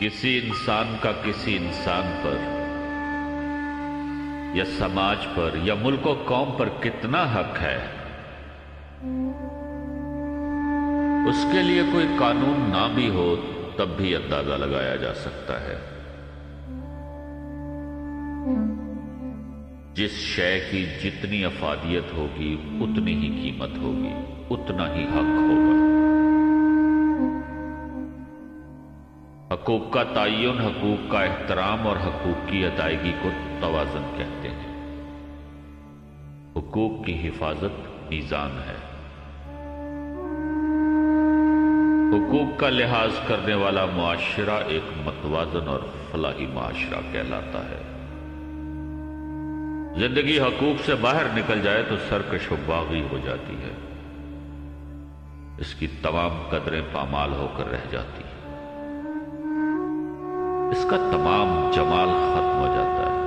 किसी इंसान का किसी इंसान पर, या समाज पर, या मुल्क कौम पर कितना हक है? उसके लिए कोई कानून ना भी हो, तब भी अंदाज़ा लगाया जा सकता है। जिस शय की जितनी अफादियत होगी, उतनी ही कीमत होगी, उतना ही हक होगा। हकूक का तयन हकूक का एहतराम और हकूक की अदायगी को तोज़न कहते हैं। हकूक की हिफाजत मीज़ान है। हकूक का लिहाज करने वाला मुआशरा एक मतवाजन और फलाही मुआशरा कहलाता है। ज़िंदगी हकूक से बाहर निकल जाए तो सरकश बागी हो जाती है। इसकी तमाम कदरें पामाल होकर रह जाती इसका तमाम जमाल खत्म हो जाता है।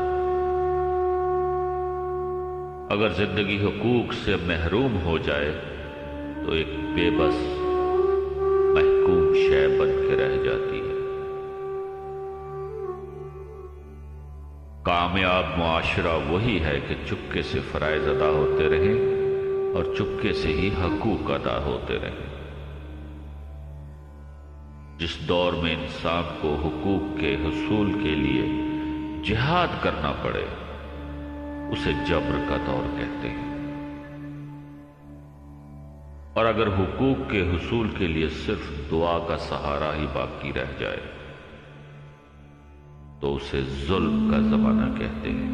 अगर ज़िंदगी हकूक से महरूम हो जाए तो एक बेबस, महकूम शय बन के रह जाती है। कामयाब मुआशरा वही है कि चुपके से फ़राइज अदा होते रहें और चुपके से ही हकूक अदा होते रहें। जिस दौर में इंसान को हुकूक के, हसूल के लिए जिहाद करना पड़े, उसे जब्र का दौर कहते हैं। और अगर हुकूक के, हसूल के लिए सिर्फ़ दुआ का सहारा ही बाकी रह जाए तो उसे जुल्म का जमाना कहते हैं।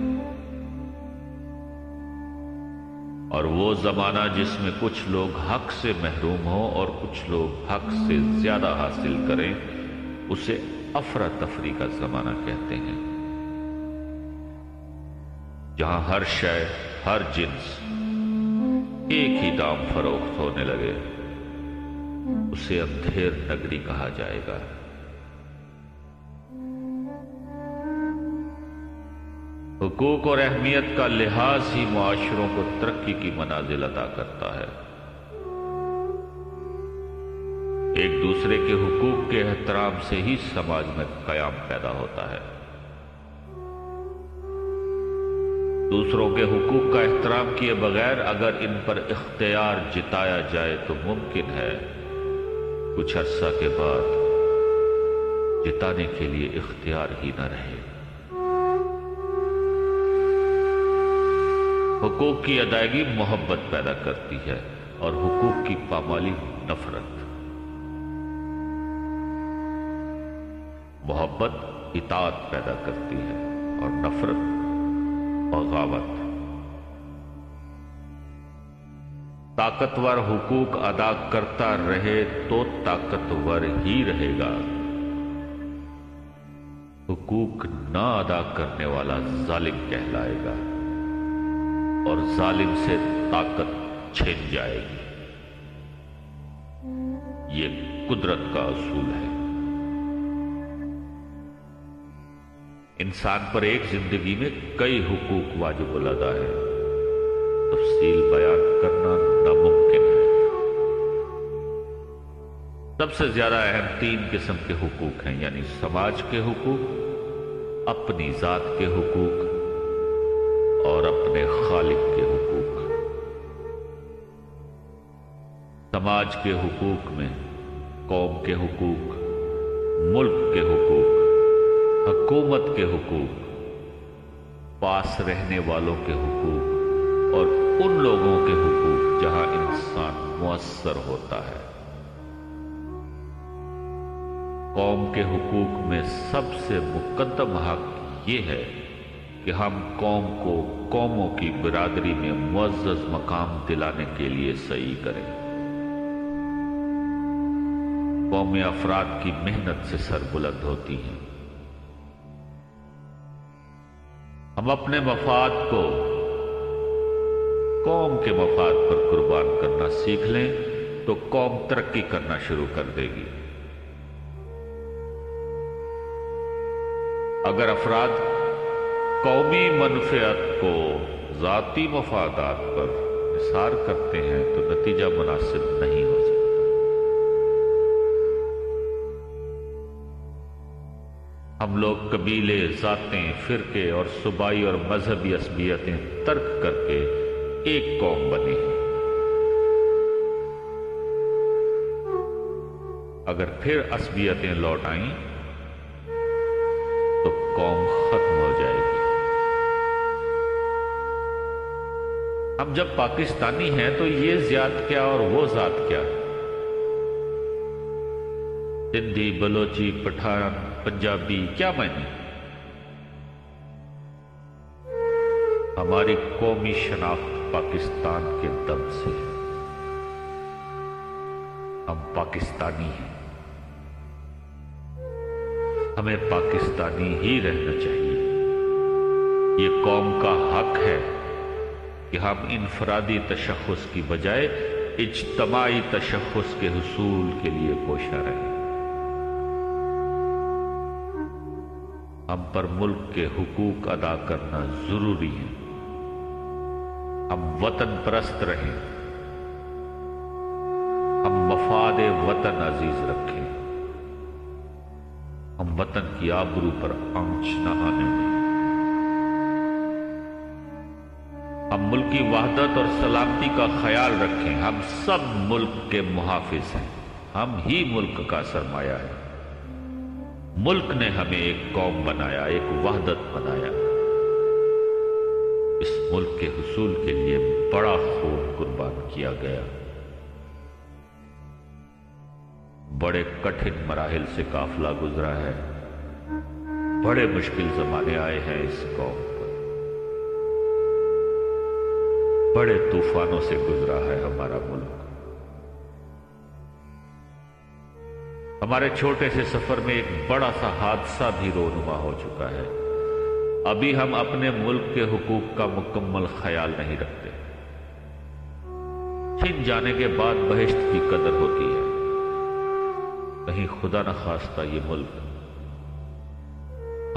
और वो जमाना जिसमें कुछ लोग हक से महरूम हो और कुछ लोग हक से ज़्यादा हासिल करें, उसे अफरा तफरी का जमाना कहते हैं। जहाँ हर शय, हर जिन्स एक ही दाम फरोख्त होने लगे, उसे अंधेर नगरी कहा जाएगा। हकूक और अहमियत का लिहाज ही मुआशरों को तरक्की की मनाजिल अदा करता है। एक दूसरे के हुकूक के एहतराम से ही समाज में कयाम पैदा होता है। दूसरों के हुकूक का एहतराम किए बगैर अगर इन पर इख्तियार जिताया जाए तो मुमकिन है। कुछ अर्सा के बाद जिताने के लिए इख्तियार ही न रहे। हुकूक की अदायगी मोहब्बत पैदा करती है और हुकूक की पामाली नफरत। मोहब्बत इतात पैदा करती है और नफरत बगावत ताकतवर हुकूक अदा करता रहे तो ताकतवर ही रहेगा। हुकूक ना अदा करने वाला जालिम कहलाएगा। और जालिम से ताकत छिन जाएगी। ये कुदरत का असूल है। इंसान पर एक ज़िंदगी में कई हुकूक वाजिब अदा है। तफसील बयान करना नामुमकिन है। सबसे ज़्यादा अहम तीन किस्म के हुकूक हैं, यानी समाज के हुकूक, अपनी जात के हुकूक और अपने खालिक के हुकूक। समाज के हुकूक में, कौम के हुकूक, मुल्क के हुकूक, हकूमत के हुकूक, पास रहने वालों के हुकूक और उन लोगों के हुकूक जहाँ इंसान मुअसर होता है। कौम के हुकूक में सबसे मुकदम हक ये है कि हम कौम को कौमों की बिरादरी में मुआज़ मकाम दिलाने के लिए सही करें। कौम अफराद की मेहनत से सरबुलंद होती हैं। हम अपने मफाद को कौम के मफाद पर कुर्बान करना सीख लें तो कौम तरक्की करना शुरू कर देगी। अगर अफराद कौमी मनफियत को ज़ाती मफादात पर निसार करते हैं तो नतीजा मुनासिब नहीं हो सकता। हम लोग कबीले जातें, फिरके और सुबाई और मजहबी असबियतें तर्क करके एक कौम बने हैं। अगर फिर असबियतें लौट आई तो कौम खत्म हो जाएगी। अब जब पाकिस्तानी हैं तो ये जात क्या और वो जात क्या? सिंधी बलोची, पठान, पंजाबी, क्या मायने हमारी कौमी शनाख्त पाकिस्तान के दम से। हम पाकिस्तानी हैं। हमें पाकिस्तानी ही रहना चाहिए। ये कौम का हक है। कि हम इनफरादी तशखस की बजाय इजतमाही तशखस के हसूल के लिए कोशा रहे हम पर मुल्क के हुकूक अदा करना ज़रूरी है। हम वतन परस्त रहें। हम मफाद वतन अज़ीज़ रखें। हम वतन की आबरू पर आँच न आने दें। मुल्क की वहदत और सलामती का ख्याल रखें। हम सब मुल्क के मुहाफिज हैं। हम ही मुल्क का सरमाया है। मुल्क ने हमें एक कौम बनाया, एक वहदत बनाया। इस मुल्क के हसूल के लिए बड़ा खून कुर्बान किया गया। बड़े कठिन मराहल से काफिला गुजरा है। बड़े मुश्किल जमाने आए हैं इस कौम। बड़े तूफानों से गुजरा है हमारा मुल्क। हमारे छोटे से सफ़र में एक बड़ा सा हादसा भी रोनुमा हो चुका है। अभी हम अपने मुल्क के हुकूक का मुकम्मल ख्याल नहीं रखते। छिन जाने के बाद बहिश्त की कदर होती है। कहीं खुदा न खास्ता ये मुल्क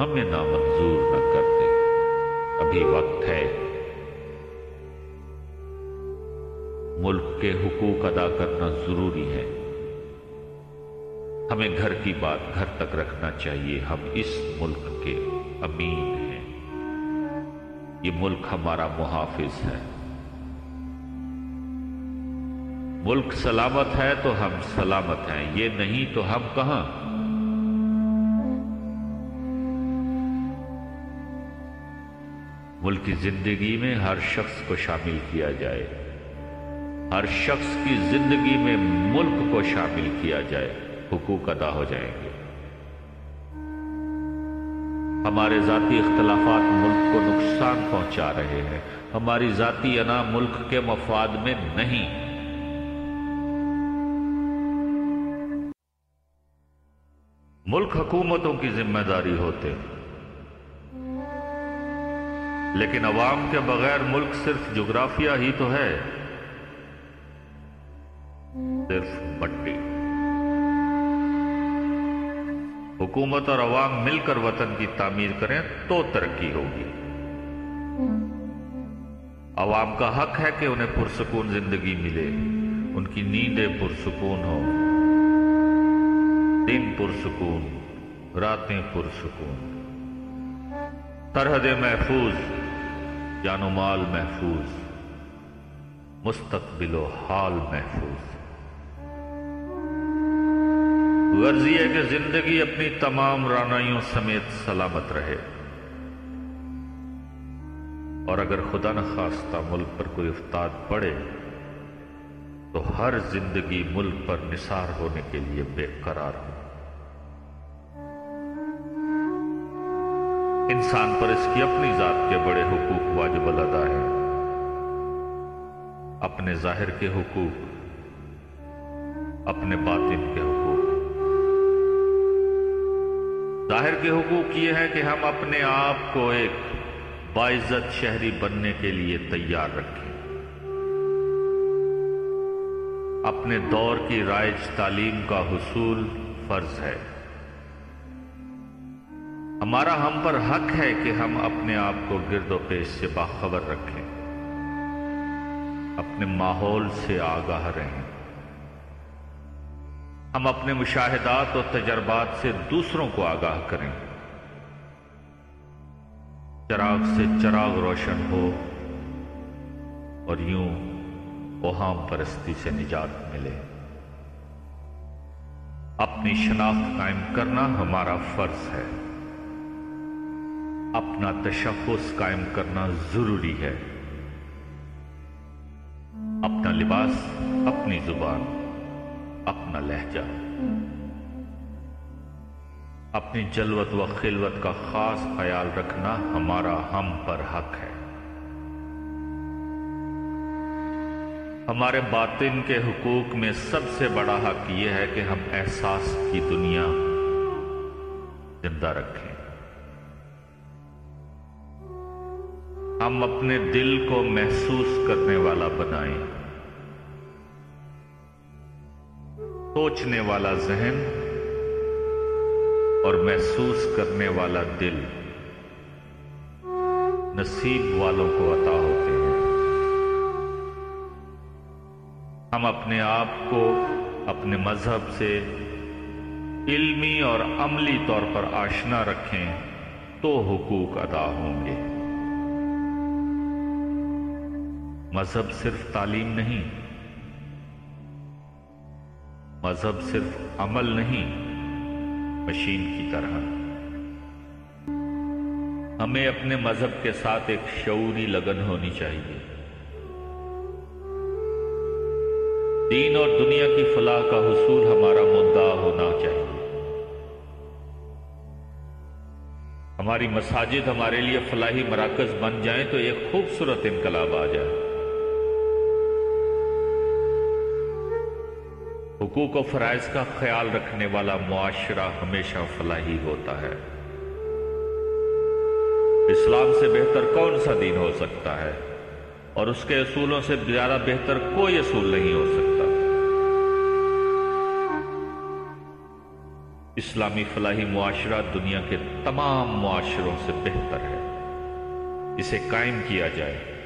हमें नामंजूर न कर दे। अभी वक्त है मुल्क के हुकूक अदा करना ज़रूरी है। हमें घर की बात घर तक रखना चाहिए। हम इस मुल्क के अमीन हैं। ये मुल्क हमारा मुहाफिज है। मुल्क सलामत है तो हम सलामत हैं। ये नहीं तो हम कहाँ? मुल्क की ज़िंदगी में हर शख्स को शामिल किया जाए। हर शख्स की ज़िंदगी में मुल्क को शामिल किया जाए, हुकूक अदा हो जाएँगे। हमारे जाती इख्तलाफात मुल्क को नुकसान पहुँचा रहे हैं। हमारी जाती अना मुल्क के मफाद में नहीं। मुल्क हुकूमतों की ज़िम्मेदारी होते लेकिन अवाम के बगैर मुल्क सिर्फ़ जोग्राफिया ही तो है। सिर्फ़ मट्टी हुकूमत और अवाम मिलकर वतन की तामीर करें तो तरक्की होगी। अवाम का हक है कि उन्हें पुरसकून ज़िंदगी मिले। उनकी नींदें पुरसकून हो। दिन पुरसकून, रातें पुरसकून। तरहद महफूज, जानो माल महफूज। मुस्तकबिलो हाल महफूज। गर्जी है कि ज़िंदगी अपनी तमाम रानाइयों समेत सलामत रहे। और अगर खुदा न खास्ता मुल्क पर कोई उफ्ताद पड़े तो हर ज़िंदगी मुल्क पर निसार होने के लिए बेकरार हो। इंसान पर इसकी अपनी जात के बड़े हुकूक वाजिब अदा है। अपने ज़ाहिर के हुकूक, अपने बातिन के हुकूक। ज़ाहिर के हुकूक ये है कि हम अपने आप को एक बाइज्जत शहरी बनने के लिए तैयार रखें। अपने दौर की राइज तालीम का हसूल फ़र्ज़ है। हमारा हम पर हक है कि हम अपने आप को गिरदोपेश से बाखबर रखें। अपने माहौल से आगाह रहें। हम अपने मुशाहदात और तजर्बात से दूसरों को आगाह करें। चराग से चराग रोशन हो और यूँ ओहाम परस्ती से निजात मिले। अपनी शनाख्त कायम करना हमारा फ़र्ज़ है। अपना तशखस कायम करना ज़रूरी है। अपना लिबास, अपनी ज़ुबान। अपना लहजा। अपनी जलवत व खिलवत का खास ख्याल रखना हमारा हम पर हक है। हमारे बातिन के हुकूक में सबसे बड़ा हक यह है कि हम एहसास की दुनिया ज़िंदा रखें। हम अपने दिल को महसूस करने वाला बनाएँ। सोचने वाला जहन और महसूस करने वाला दिल नसीब वालों को अता होते हैं। हम अपने आप को अपने मज़हब से इल्मी और अमली तौर पर आशना रखें तो हुकूक अदा होंगे। मज़हब सिर्फ़ तालीम नहीं मज़हब सिर्फ़ अमल नहीं, मशीन की तरह। हमें अपने मज़हब के साथ एक शौरी लगन होनी चाहिए। दीन और दुनिया की फलाह का हसूल हमारा मुद्दा होना चाहिए। हमारी मसाजिद हमारे लिए फलाही मराकज बन जाए तो एक खूबसूरत इनकलाब आ जाए। हुकूक और फ़राइज का ख्याल रखने वाला मुआशरा हमेशा फलाही होता है। इस्लाम से बेहतर कौन सा दीन हो सकता है? और उसके असूलों से ज़्यादा बेहतर कोई असूल नहीं हो सकता। इस्लामी फलाही मुआशरा दुनिया के तमाम मुआशरों से बेहतर है। इसे कायम किया जाए।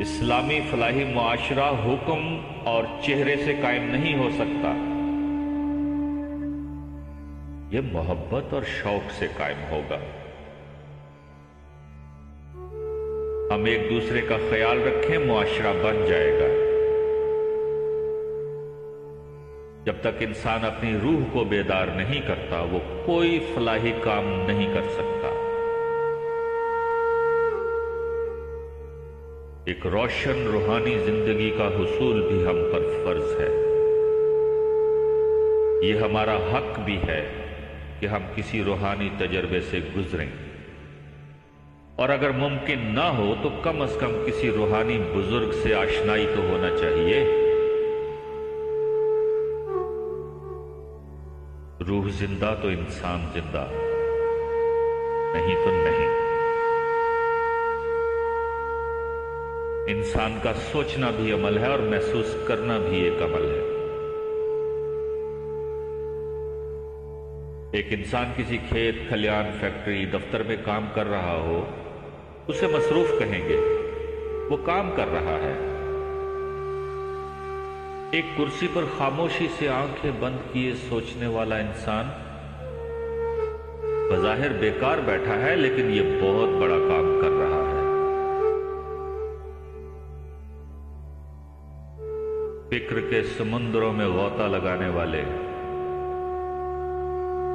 इस्लामी फलाही मुआशरा हुक्म और चेहरे से कायम नहीं हो सकता। यह मोहब्बत और शौक से कायम होगा। हम एक दूसरे का ख्याल रखें, मुआशरा बन जाएगा। जब तक इंसान अपनी रूह को बेदार नहीं करता, वो कोई फलाही काम नहीं कर सकता। एक रोशन रूहानी ज़िंदगी का हुसूल भी हम पर फ़र्ज़ है। ये हमारा हक भी है कि हम किसी रूहानी तजर्बे से गुजरें। और अगर मुमकिन ना हो तो कम अज कम किसी रूहानी बुज़ुर्ग से आशनाई तो होना चाहिए। रूह ज़िंदा तो इंसान ज़िंदा, नहीं तो नहीं। इंसान का सोचना भी अमल है और महसूस करना भी एक अमल है। एक इंसान किसी खेत, खलियान, फैक्ट्री, दफ्तर में काम कर रहा हो, उसे मसरूफ कहेंगे, वो काम कर रहा है। एक कुर्सी पर खामोशी से आँखें बंद किए सोचने वाला इंसान बजाहिर बेकार बैठा है, लेकिन ये बहुत बड़ा काम कर रहा है। फ़िक्र के समुद्रों में गौता लगाने वाले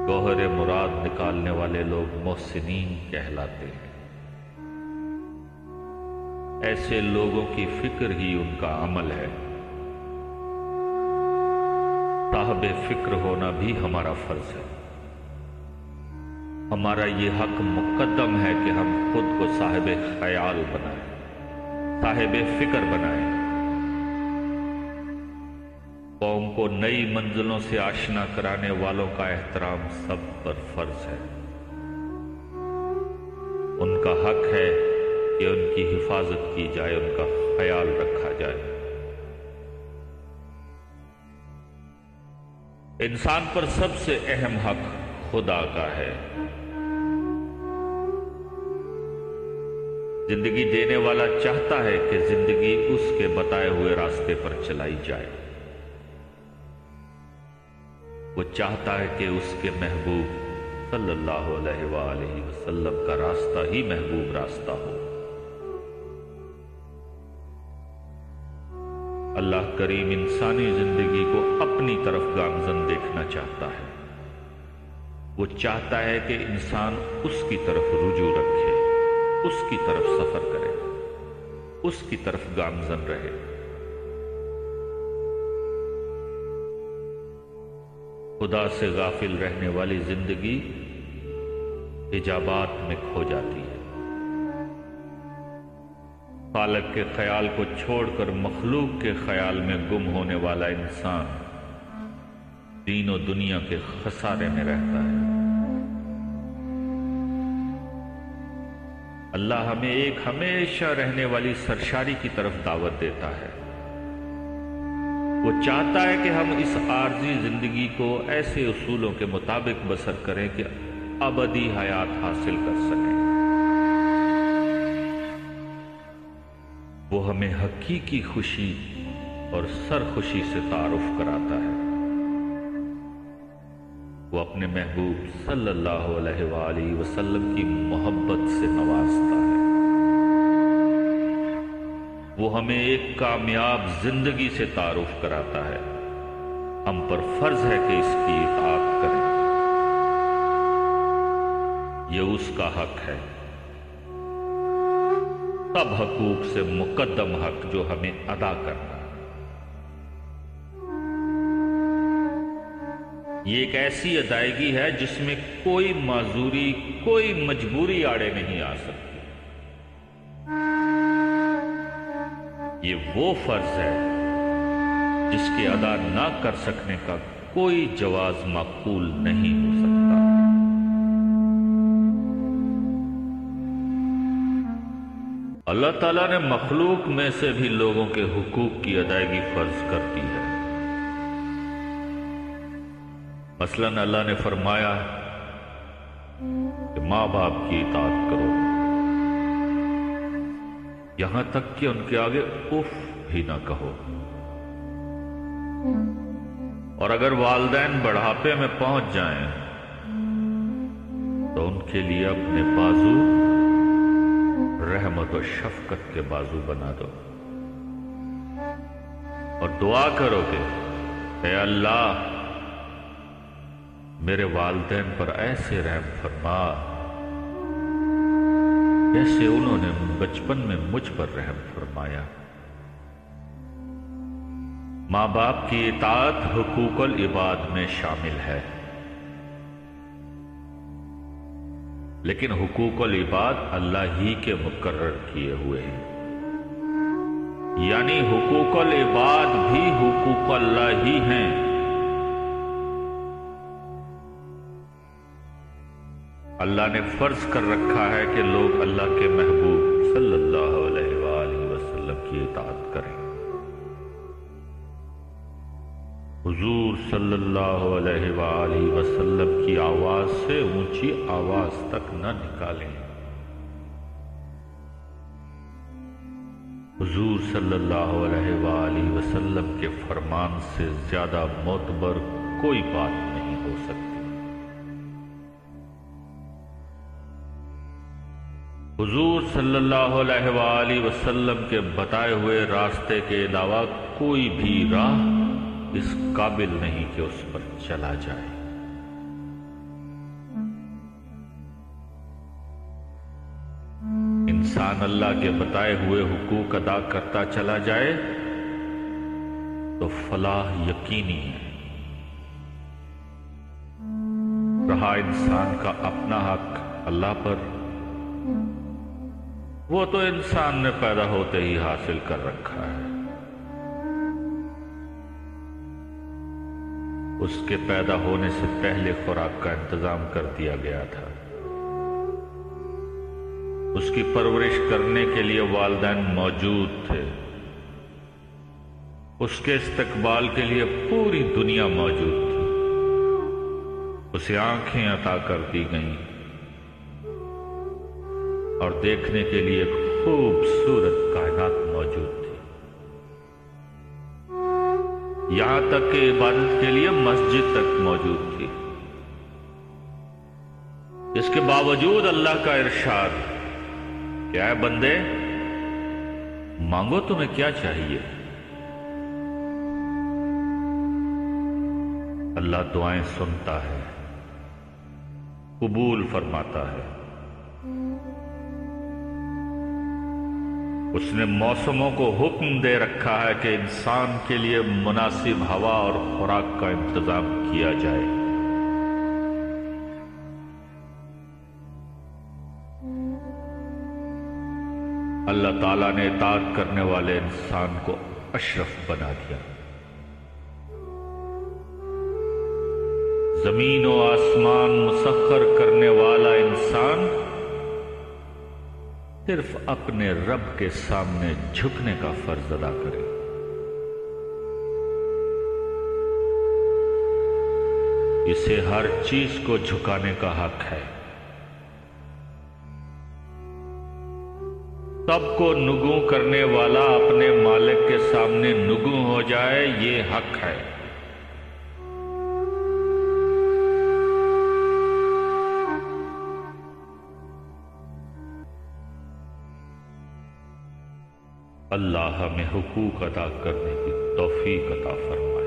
गौहर मुराद निकालने वाले लोग मोहसिन कहलाते हैं। ऐसे लोगों की फ़िक्र ही उनका अमल है। साहब, फ़िक्र होना भी हमारा फ़र्ज़ है। हमारा ये हक मुकदम है कि हम खुद को साहिब ख्याल बनाए साहिब फ़िक्र बनाए। कौम को नई मंजिलों से आशना कराने वालों का एहतराम सब पर फ़र्ज़ है। उनका हक है कि उनकी हिफाजत की जाए, उनका ख्याल रखा जाए। इंसान पर सबसे अहम हक खुदा का है। ज़िंदगी देने वाला चाहता है कि ज़िंदगी उसके बताए हुए रास्ते पर चलाई जाए। वो चाहता है कि उसके महबूब सल्लल्लाहु अलैहि वसल्लम का रास्ता ही महबूब रास्ता हो। अल्लाह करीम इंसानी ज़िंदगी को अपनी तरफ़ गामजन देखना चाहता है। वो चाहता है कि इंसान उसकी तरफ़ रुजू रखे, उसकी तरफ़ सफ़र करे, उसकी तरफ़ गामजन रहे। खुदा से गाफिल रहने वाली ज़िंदगी इजाबात में खो जाती है। फालक के ख्याल को छोड़कर मखलूक के ख्याल में गुम होने वाला इंसान तीनों दुनिया के खसारे में रहता है। अल्लाह हमें एक हमेशा रहने वाली सरशारी की तरफ़ दावत देता है। वो चाहता है कि हम इस आर्जी ज़िंदगी को ऐसे उसूलों के मुताबिक बसर करें कि अबदी हयात हासिल कर सकें। वो हमें हकीकी खुशी और सरखुशी से तारुफ कराता है। वो अपने महबूब सल्लल्लाहु अलैहि वसल्लम की मोहब्बत से नवाजता है। वो हमें एक कामयाब ज़िंदगी से तारुफ कराता है। हम पर फ़र्ज़ है कि इसकी इतात करें। ये उसका हक है। सब हकूक से मुकदम हक जो हमें अदा करना है। ये एक ऐसी अदायगी है जिसमें कोई माजूरी, कोई मजबूरी आड़े नहीं आ सकती। ये वो फ़र्ज़ है जिसके अदा ना कर सकने का कोई जवाज माकूल नहीं हो सकता। अल्लाह ताला ने मखलूक में से भी लोगों के हुकूक की अदायगी फ़र्ज़ कर दी है। मसलन अल्लाह ने फरमाया कि माँ बाप की इतात करो। यहाँ तक कि उनके आगे उफ भी ना कहो। और अगर वालदेन बढ़ापे में पहुँच जाएँ तो उनके लिए अपने बाजू रहमत और शफकत के बाजू बना दो। और दुआ करोगे, हे अल्लाह, मेरे वालदेन पर ऐसे रहम फरमा जैसे उन्होंने बचपन में मुझ पर रहम फरमाया? माँ बाप की इतात हुकूकल इबाद में शामिल है। लेकिन हुकूक इबाद अल्लाह ही के मुकर्र किए हुए हैं। यानी हुकूक इबाद भी हुकूक अल्लाह ही हैं। अल्लाह ने फ़र्ज़ कर रखा है कि लोग अल्लाह के महबूब वसल्लम की इतात करें। हुजूर सल्लल्लाहु अलैहि वसल्लम की आवाज़ से ऊँची आवाज़ तक न निकालें। हुजूर सल्लल्लाहु अलैहि वसल्लम के फरमान से ज़्यादा मोतबर कोई बात नहीं हो सकती। हुजूर सल्लल्लाहु अलैहि वसल्लम के बताए हुए रास्ते के अलावा कोई भी राह इस काबिल नहीं कि उस पर चला जाए। इंसान अल्लाह के बताए हुए हुकूक अदा करता चला जाए तो फलाह यकीनी है। रहा इंसान का अपना हक अल्लाह पर वो तो इंसान ने पैदा होते ही हासिल कर रखा है। उसके पैदा होने से पहले खुराक का इंतज़ाम कर दिया गया था। उसकी परवरिश करने के लिए वालदेन मौजूद थे। उसके इस्तकबाल के लिए पूरी दुनिया मौजूद थी। उसे आँखें अता कर दी गईं। और देखने के लिए खूबसूरत कायनात मौजूद थी। यहाँ तक कि इबादत के लिए मस्जिद तक मौजूद थी। इसके बावजूद अल्लाह का इरशाद। क्या है बंदे, मांगो तुम्हें क्या चाहिए? अल्लाह दुआएँ सुनता है, कबूल फरमाता है। उसने मौसमों को हुक्म दे रखा है कि इंसान के लिए मुनासिब हवा और खुराक का इंतज़ाम किया जाए। अल्लाह ताला ने इतात करने वाले इंसान को अशरफ बना दिया। ज़मीन और आसमान मुसखर करने वाला इंसान सिर्फ़ अपने रब के सामने झुकने का फ़र्ज़ अदा करे। इसे हर चीज़ को झुकाने का हक है। सबको नुगू करने वाला अपने मालिक के सामने नुगू हो जाए, ये हक है। अल्लाह में हकूक अदा करने की तोफ़ी अता फरमा